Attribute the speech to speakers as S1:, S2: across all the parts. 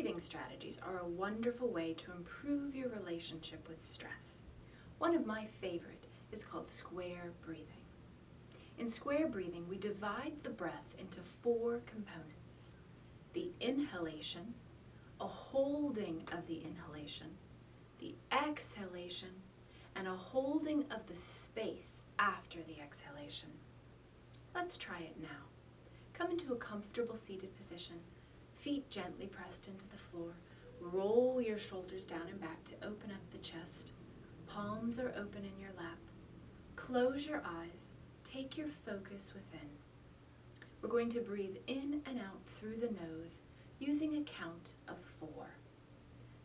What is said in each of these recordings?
S1: Breathing strategies are a wonderful way to improve your relationship with stress. One of my favorite is called square breathing. In square breathing, we divide the breath into four components the inhalation, a holding of the inhalation, the exhalation, and a holding of the space after the exhalation. Let's try it now. Come into a comfortable seated position, feet gently pressed into the floor. Roll your shoulders down and back to open up the chest. Palms are open in your lap. Close your eyes. Take your focus within. We're going to breathe in and out through the nose using a count of four.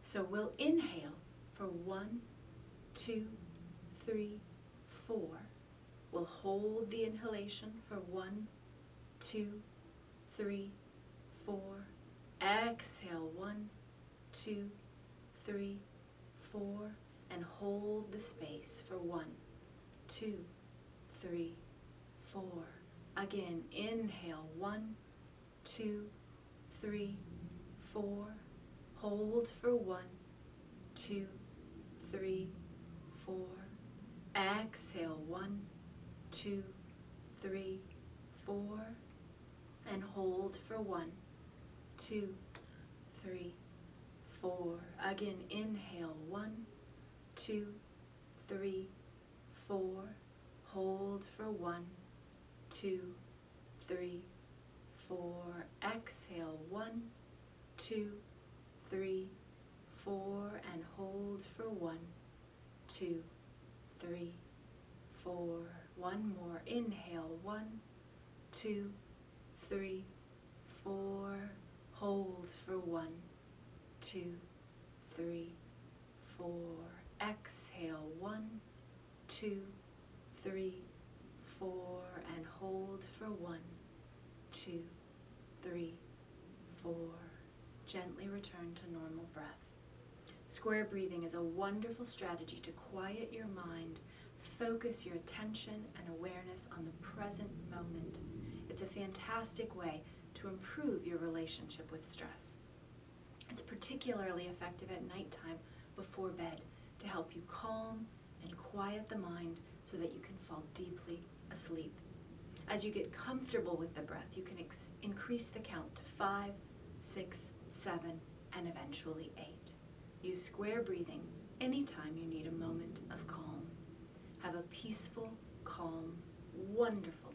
S1: So we'll inhale for one, two, three, four. We'll hold the inhalation for one, two, three, four. Exhale, one, two, three, four, and hold the space for one, two, three, four. Again, inhale, one, two, three, four. Hold for one, two, three, four. Exhale, one, two, three, four. And hold for one, two, three, four. Again, inhale, one, two, three, four. Hold for one, two, three, four. Exhale, one, two, three, four, and hold for one, two, three, four. One more. Inhale, one, two, three, four. Hold for one, two, three, four. Exhale, one, two, three, four, and hold for one, two, three, four. Gently return to normal breath. Square breathing is a wonderful strategy to quiet your mind, focus your attention and awareness on the present moment. It's a fantastic way to improve your relationship with stress. It's particularly effective at nighttime before bed to help you calm and quiet the mind so that you can fall deeply asleep. As you get comfortable with the breath, you can ex- increase the count to five, six, seven, and eventually eight. Use square breathing anytime you need a moment of calm. Have a peaceful, calm, wonderful